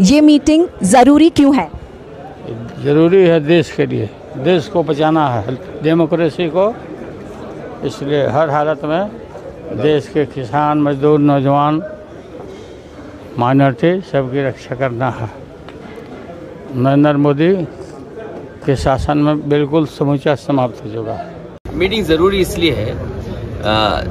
ये मीटिंग ज़रूरी क्यों है? ज़रूरी है देश के लिए। देश को बचाना है। डेमोक्रेसी को। इसलिए हर हालत में देश के किसान मजदूर नौजवान माइनॉरिटी सबकी रक्षा करना है। नरेंद्र मोदी के शासन में बिल्कुल समूचा समाप्त हो चुका है। मीटिंग ज़रूरी इसलिए है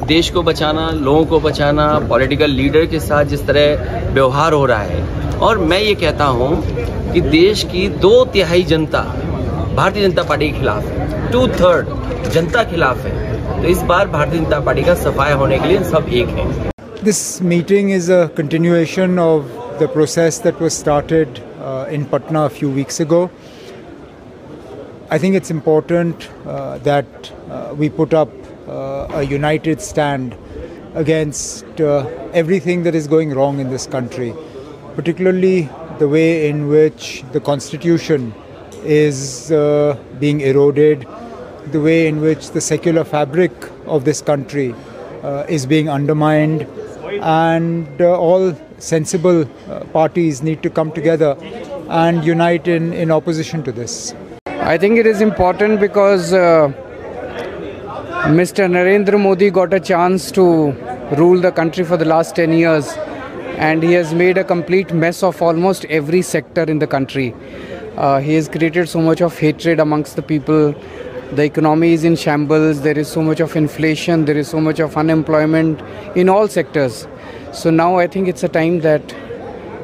देश को बचाना लोगों को बचाना पॉलिटिकल लीडर के साथ जिस तरह व्यवहार हो रहा है। और मैं ये कहता हूँ कि देश की दो तिहाई जनता भारतीय जनता पार्टी के खिलाफ है टू थर्ड जनता खिलाफ है। तो इस बार भारतीय जनता पार्टी का सफाया होने के लिए सब एक है। This meeting is a continuation of the process that was started uh, in Patna a few weeks ago. I think it's important uh, uh, a united stand against uh, everything that is going wrong in this country, particularly the way in which the constitution is uh, being eroded, the way in which the secular fabric of this country uh, is being undermined, and uh, all sensible uh, parties need to come together and unite in, in opposition to this. I think it is important because uh, Mr. Narendra Modi got a chance to rule the country for the last 10 years and he has made a complete mess of almost every sector in the country. Uh, he has created so much of hatred amongst the people. The economy is in shambles. There is so much of inflation. There is so much of unemployment in all sectors. So now I think it's a time that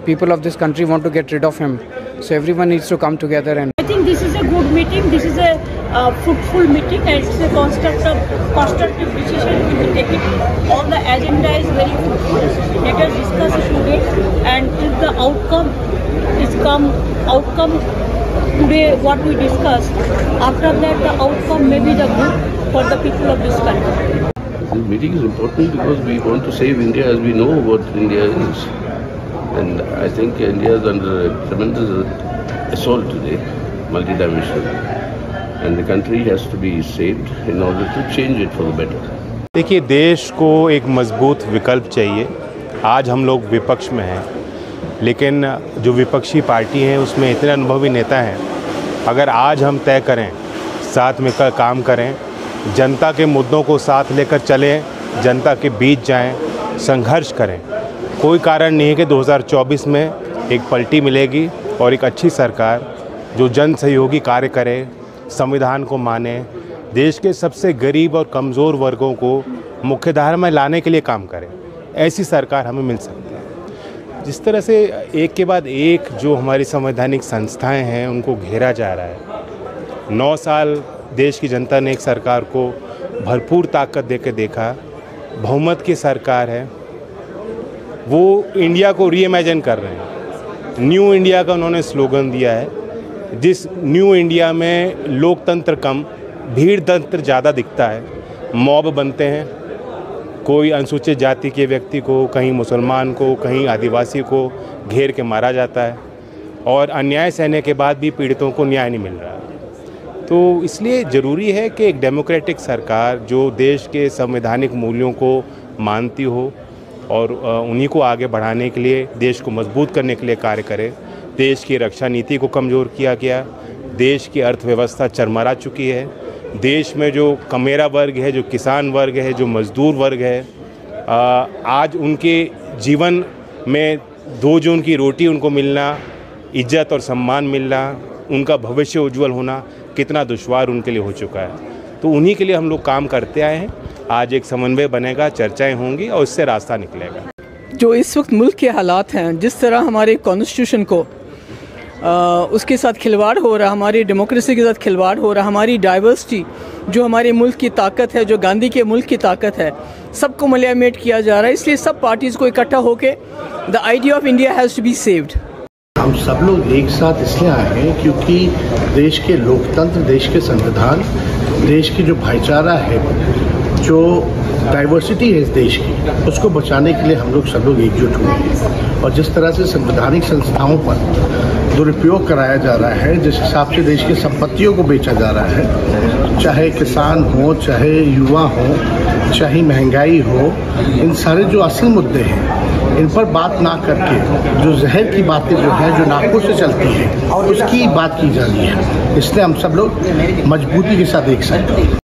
people of this country want to get rid of him. So everyone needs to come together and I think this is a good meeting. This is a uh, fruitful meeting and it's a constructive, constructive decision we will take it. All the agenda is very fruitful. Let us discuss it today and if the outcome is come, outcome today what we discussed, after that the outcome may be the good for the people of this country. This meeting is important because we want to save India as we know what India is. And I think India is under a tremendous assault today, multidimensional. And the country has to be saved in order to change it for the better. देखिए, देश को एक मज़बूत विकल्प चाहिए आज हम लोग विपक्ष में हैं, लेकिन जो विपक्षी पार्टी है, उसमें इतने अनुभवी नेता हैं अगर आज हम तय करें, साथ में कर काम करें, जनता के मुद्दों को साथ लेकर चलें, जनता के बीच जाएँ, संघर्ष करें, कोई कारण नहीं है कि 2024 में एक पलटी मिलेगी और एक अच्छी सरकार, जो जन सहयोगी कार्य करे संविधान को माने, देश के सबसे गरीब और कमज़ोर वर्गों को मुख्यधारा में लाने के लिए काम करें। ऐसी सरकार हमें मिल सकती है। जिस तरह से एक के बाद एक जो हमारी संवैधानिक संस्थाएँ हैं, उनको घेरा जा रहा है। नौ साल देश की जनता ने एक सरकार को भरपूर ताकत दे के देखा। बहुमत की सरकार है। वो इंडिया को रीइमेजिन कर रहे हैं। न्यू इंडिया का उन्होंने स्लोगन दिया है। जिस न्यू इंडिया में लोकतंत्र कम भीड़ तंत्र ज़्यादा दिखता है, मॉब बनते हैं। कोई अनुसूचित जाति के व्यक्ति को, कहीं मुसलमान को, कहीं आदिवासी को घेर के मारा जाता है और अन्याय सहने के बाद भी पीड़ितों को न्याय नहीं मिल रहा। तो इसलिए ज़रूरी है कि एक डेमोक्रेटिक सरकार जो देश के संवैधानिक मूल्यों को मानती हो और उन्हीं को आगे बढ़ाने के लिए, देश को मज़बूत करने के लिए कार्य करे देश की रक्षा नीति को कमज़ोर किया गया। देश की अर्थव्यवस्था चरमरा चुकी है। देश में जो कमेरा वर्ग है, जो किसान वर्ग है, जो मज़दूर वर्ग है आज उनके जीवन में दो जून की रोटी उनको मिलना, इज़्ज़त और सम्मान मिलना, उनका भविष्य उज्जवल होना कितना दुश्वार उनके लिए हो चुका है। तो उन्हीं के लिए हम लोग काम करते आए हैं। आज एक समन्वय बनेगा, चर्चाएँ होंगी और उससे रास्ता निकलेगा। जो इस वक्त मुल्क के हालात हैं, जिस तरह हमारे कॉन्स्टिट्यूशन को उसके साथ खिलवाड़ हो रहा, हमारी डेमोक्रेसी के साथ खिलवाड़ हो रहा, हमारी डाइवर्सिटी जो हमारे मुल्क की ताकत है, जो गांधी के मुल्क की ताकत है, सबको मलियामेट किया जा रहा है। इसलिए सब पार्टीज़ को इकट्ठा होकर the idea of India has to be saved हम सब लोग एक साथ इसलिए आए हैं क्योंकि देश के लोकतंत्र, देश के संविधान, देश की जो भाईचारा है, जो डाइवर्सिटी है इस देश की, उसको बचाने के लिए हम लोग सब लोग एकजुट हुए हैं। और जिस तरह से संवैधानिक संस्थाओं पर दुरुपयोग कराया जा रहा है, जिस हिसाब से देश की संपत्तियों को बेचा जा रहा है, चाहे किसान हो, चाहे युवा हो, चाहे महँगाई हो, इन सारे जो असल मुद्दे हैं, इन पर बात ना करके, जो जहर की बातें जो है, जो नाकों से चलती हैं, उसकी बात की जा रही है। इसलिए हम सब लोग मजबूती के साथ देख सकते हैं